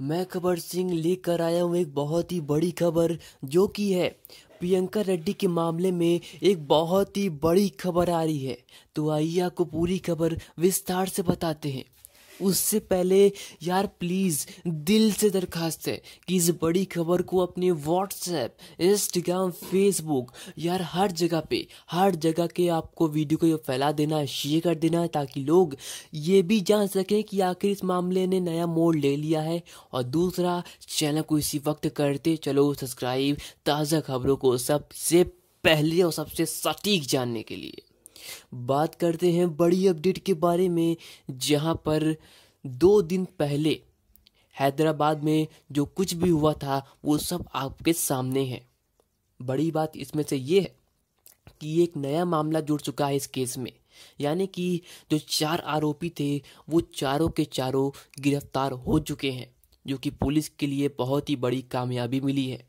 मैं खबर सिंह लेकर आया हूँ एक बहुत ही बड़ी खबर, जो कि है, प्रियंका रेड्डी के मामले में एक बहुत ही बड़ी खबर आ रही है। तो आइए आपको पूरी खबर विस्तार से बताते हैं। उससे पहले, यार प्लीज़ दिल से दरखास्त है कि इस बड़ी खबर को अपने व्हाट्सएप इंस्टाग्राम फेसबुक यार, हर जगह पे, हर जगह के आपको वीडियो को ये फैला देना शेयर कर देना, ताकि लोग ये भी जान सकें कि आखिर इस मामले ने नया मोड़ ले लिया है। और दूसरा, चैनल को इसी वक्त करते चलो सब्सक्राइब ताज़ा खबरों को सबसे पहले और सबसे सटीक जानने के लिए। बात करते हैं बड़ी अपडेट के बारे में, जहाँ पर दो दिन पहले हैदराबाद में जो कुछ भी हुआ था, वो सब आपके सामने है। बड़ी बात इसमें से ये है कि एक नया मामला जुड़ चुका है इस केस में। यानी कि जो चार आरोपी थे, वो चारों के चारों गिरफ़्तार हो चुके हैं, जो कि पुलिस के लिए बहुत ही बड़ी कामयाबी मिली है।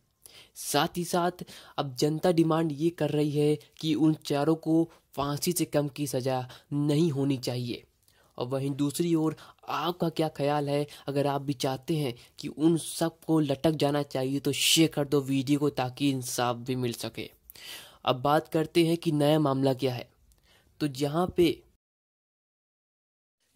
साथ ही साथ, अब जनता डिमांड ये कर रही है कि उन चारों को फांसी से कम की सज़ा नहीं होनी चाहिए। और वहीं दूसरी ओर, आपका क्या ख्याल है? अगर आप भी चाहते हैं कि उन सबको लटक जाना चाहिए तो शेयर कर दो वीडियो को ताकि इंसाफ भी मिल सके। अब बात करते हैं कि नया मामला क्या है। तो जहाँ पे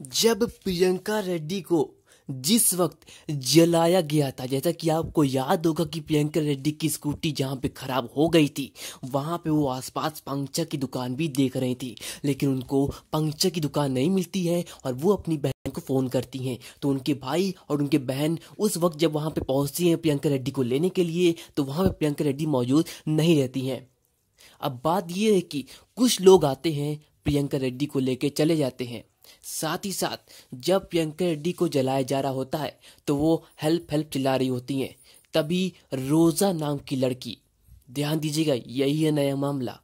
जब प्रियंका रेड्डी को जिस वक्त जलाया गया था, जैसा कि आपको याद होगा कि प्रियंका रेड्डी की स्कूटी जहाँ पे खराब हो गई थी, वहाँ पे वो आसपास पंक्चर की दुकान भी देख रही थी। लेकिन उनको पंक्चर की दुकान नहीं मिलती है और वो अपनी बहन को फ़ोन करती हैं। तो उनके भाई और उनके बहन उस वक्त जब वहाँ पे पहुँचती हैं प्रियंका रेड्डी को लेने के लिए तो वहाँ पे प्रियंका रेड्डी मौजूद नहीं रहती हैं। अब बात यह है कि कुछ लोग आते हैं प्रियंका रेड्डी को लेके चले जाते हैं। साथ ही साथ, जब प्रियंका रेड्डी को जलाया जा रहा होता है तो वो हेल्प हेल्प चिल्ला रही होती हैं। तभी रोज़ा नाम की लड़की, ध्यान दीजिएगा, यही है नया मामला।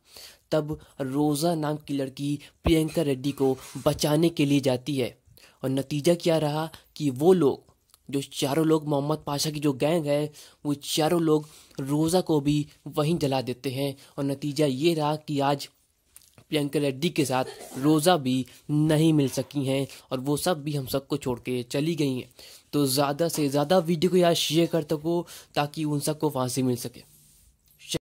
तब रोज़ा नाम की लड़की प्रियंका रेड्डी को बचाने के लिए जाती है। और नतीजा क्या रहा कि वो लोग, जो चारों लोग, मोहम्मद पाशा की जो गैंग है, वो चारों लोग रोज़ा को भी वहीं जला देते हैं। और नतीजा ये रहा कि आज प्रियंका रेड्डी के साथ रोज़ा भी नहीं मिल सकी हैं और वो सब भी हम सबको छोड़ के चली गई हैं। तो ज़्यादा से ज़्यादा वीडियो को यार शेयर कर सको ताकि उन सबको फांसी मिल सके।